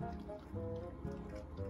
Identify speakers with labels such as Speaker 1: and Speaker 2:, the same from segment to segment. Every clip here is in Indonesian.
Speaker 1: Thank you.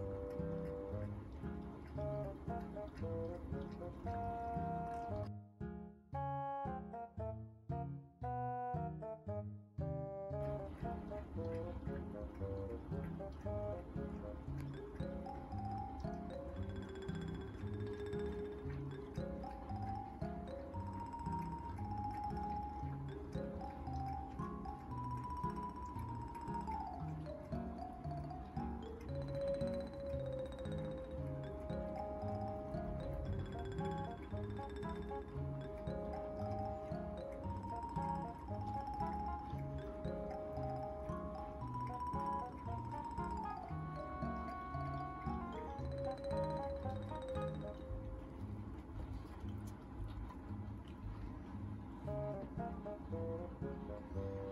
Speaker 2: Thank you.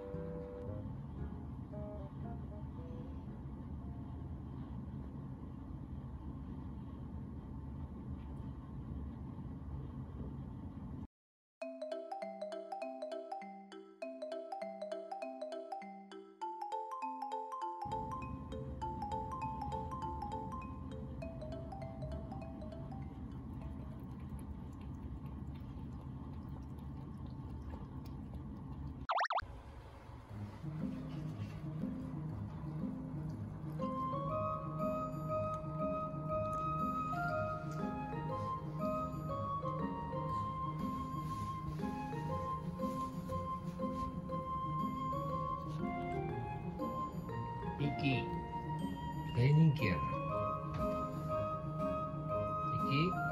Speaker 3: mikir.
Speaker 4: Iki